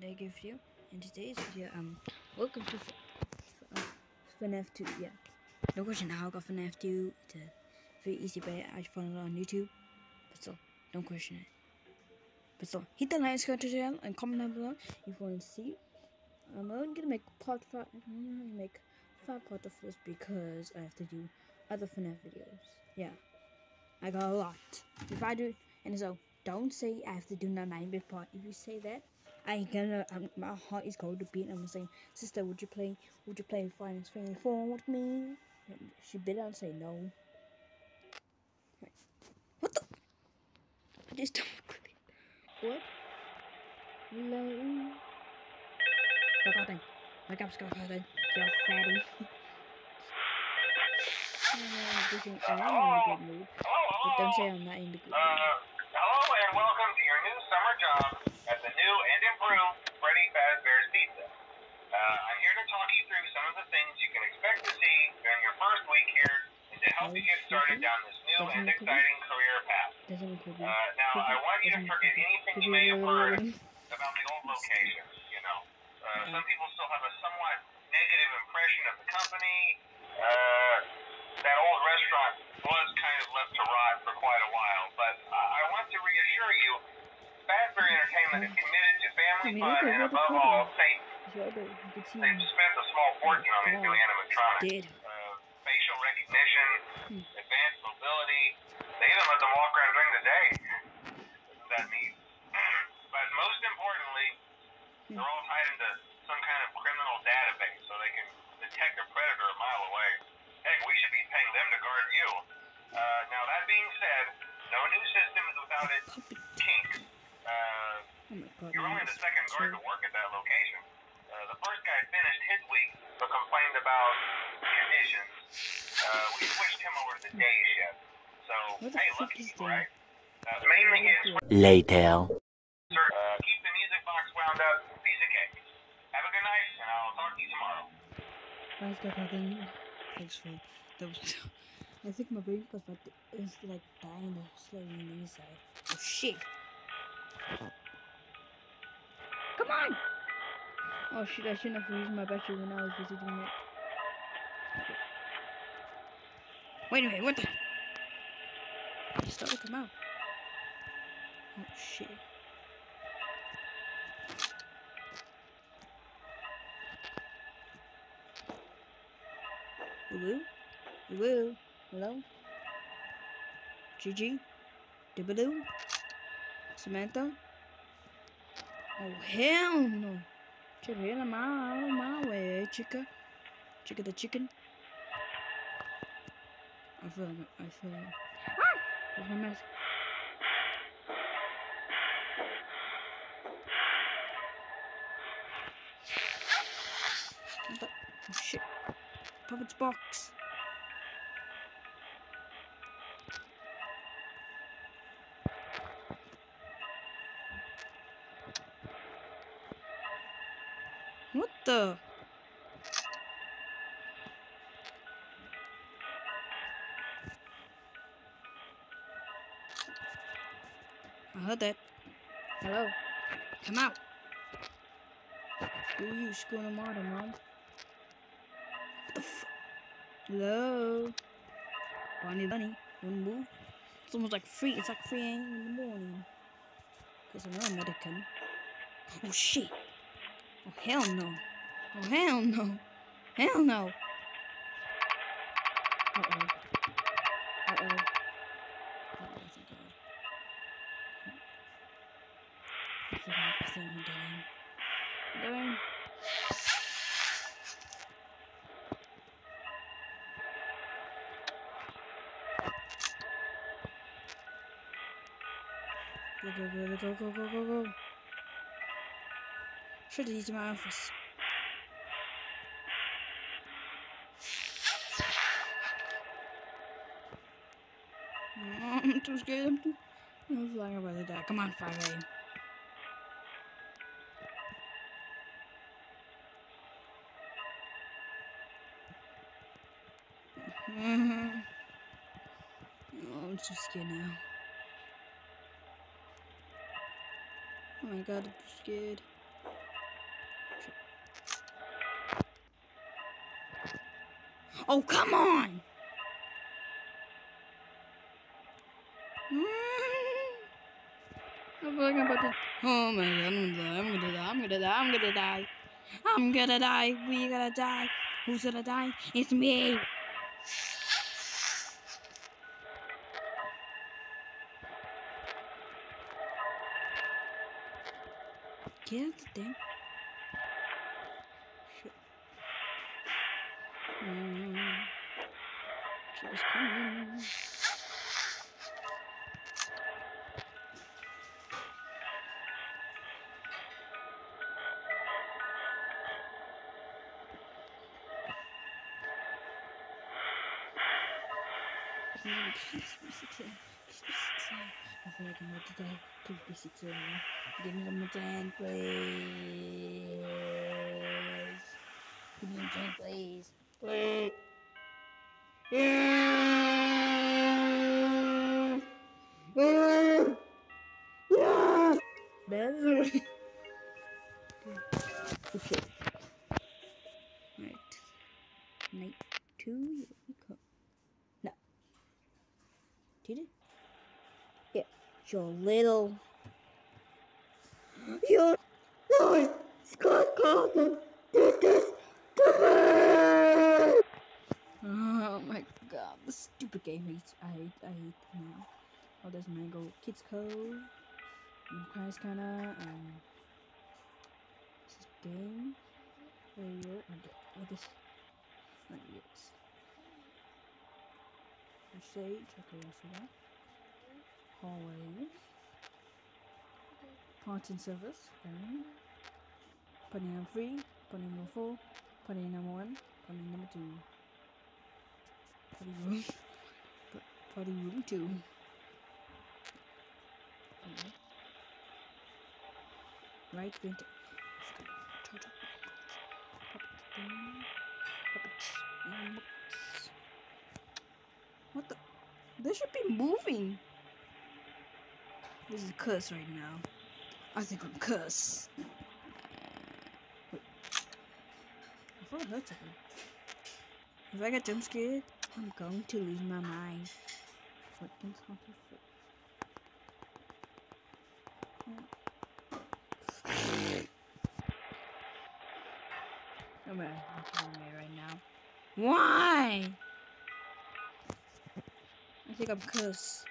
negative video. In today's video, um, welcome to uh, FNAF 2. Yeah, no question how I got FNAF 2. It's a very easy way. I found it on YouTube, but still, don't question it. But still, hit the like, subscribe and comment down below if you want to see. Um, I'm only gonna make part five. I'm gonna make five part of this because I have to do other FNAF videos. Yeah, I got a lot. If I do, and so don't say I have to do the nine bit part. If you say that, I gonna um, my heart is going to beat. I'm saying, sister, would you play? Would you play Final Fantasy 4 with me? And she better not say no. Right. What the? I just don't. What? Hello. Stop hopping. Wake up, Scott Hutton. You fatty. I'm in a good mood. But don't say I'm not in the good mood. Uh, hello and welcome to your new summer job at the new and Freddy Fazbear's Pizza. Uh, I'm here to talk you through some of the things you can expect to see during your first week here and to help you get started down this new and exciting career path. Uh, now, I want you to forget anything you may have heard about the old location, you know. Uh, some people still have a somewhat negative impression of the company. Uh, that old restaurant was kind of left to rot for quite a while, but I, I want to reassure you, Fazbear Entertainment is committed to family I mean, fun and above all, is- safe. Yeah, but you can see They've spent a small fortune on these new animatronics. Uh, facial recognition, Hmm. advanced mobility. They even let them walk around during the day. Isn't that neat? but most importantly, Hmm. they're all tied into some kind of criminal database so they can detect a predator a mile away. Heck, we should be paying them to guard you. Uh, now, that being said, no new system is without its kinks. Uh. You're only the second guard to work at that location. Uh, the first guy finished his week, but complained about conditions. Uh, we switched him over to the day shift. So, What hey, fuck lucky you, that? right? Uh, mainly it's Later. sir, uh, keep the music box wound up. Piece of cake. Have a good night, and I'll talk to you tomorrow. Guys, got nothing. Thanks for that was. I think my brain was about to, is like dying slowly on inside. Oh shit! Come on! Oh shit! I shouldn't have used my battery when I was visiting it. Wait a minute! What the? Started to come out. Oh shit! Hello? Hello? Hello? Gigi? Dibbaloo? Samantha? Oh, hell no! Get rid of my, out of my way, chica. Chica the chicken. I feel like, I feel like. Ah! Where's my mask? What the? Oh shit. Puppet's box. The? I heard that. Hello. Come out. Screw you, screw the mother, mom. What the f- Hello? Bunny bunny. It's almost like three, it's like 3 a.m. in the morning. Because I'm not American. Oh shit. Oh hell no. Oh hell no. Hell no. Uh oh. Uh oh. Thank God. I think I'm, I dying. I'm dying. Go, go, go, go, go, go, go, go. Should have my office. I'm too scared. I'm too. I'm flying about the die. Come on, 5A. -hmm. oh, I'm too scared now. Oh my god, I'm too scared. Oh, come on! My god, I'm gonna die. I'm gonna die. I'm gonna die. I'm gonna die. We gonna die. Who's gonna die? It's me. Out the. Mm, Please be success. Please be. I feel like I'm about to die. Please be success. Give me some chance, please. Give me a chance, please. Please. That's Okay. Did it? Yeah. Your little. Your. Lord. Scott. Did this. Oh my god, the stupid game hates. I hate. I hate now. Oh, there's Mangle Kids Cove. Um, Christ kinda. Um. This is game. Where you? What is? Not yes. Sage. Okay, I see that. Hallway. Content service. Okay. Putting number three. Putting number four. Putting number one. Putting number two. Party room. Party room two. Okay. Right winter. Puppets. What the? They should be moving. This is a curse right now. I think I'm cursed. Wait. I thought I heard something. If I get jump scared, I'm going to lose my mind. What things how to fit? I'm right now. Why? I think I'm cursed.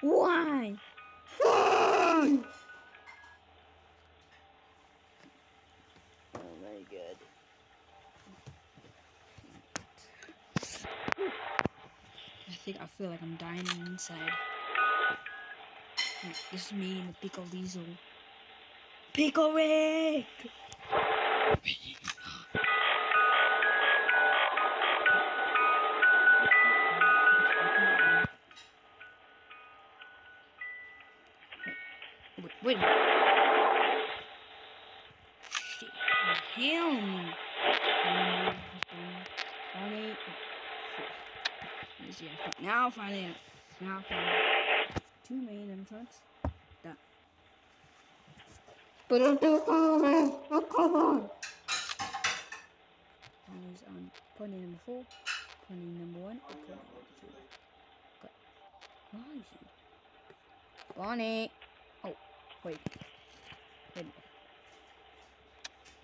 Why? Why? Oh my god. I think I feel like I'm dying inside. Like, This is me and the pickle diesel. Pickle Rick! Wait, wait. a minute. Shit. Oh, hell no. Finally. Let's see. Now finally. Now finally. Two main entrance. Done. But I'm oh, come on. Is on pony number four, pony number one, or pony number two. Got. Why is he? Bonnie. Wait. Wait.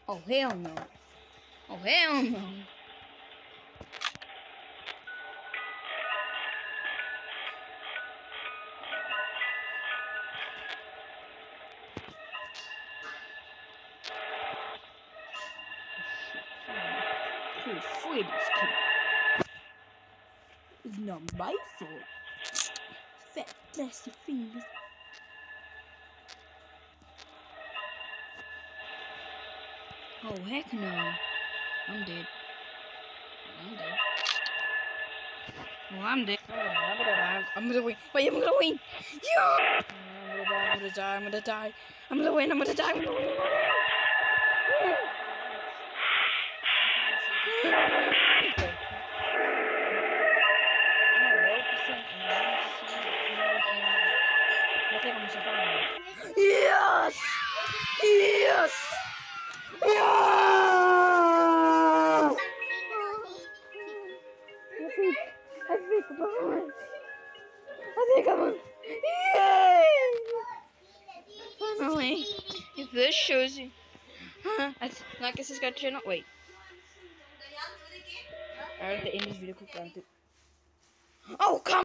Oh hell no. Oh hell no. Kid? It's not my fault. Fat plastic fingers. Oh heck no. I'm dead. I'm dead. Oh, I'm dead. I'm gonna die. I'm gonna win. Wait, I'm gonna win. Yeah! I'm gonna die. I'm gonna die. I'm gonna win. I'm gonna die. I'm gonna win. I think I'm on. I think I'm on. Yay! Finally, if this shows you, I like I subscribe to channel. Wait. I already end of this video quick. Oh come.